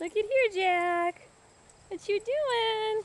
Look at here, Jack. What you doing?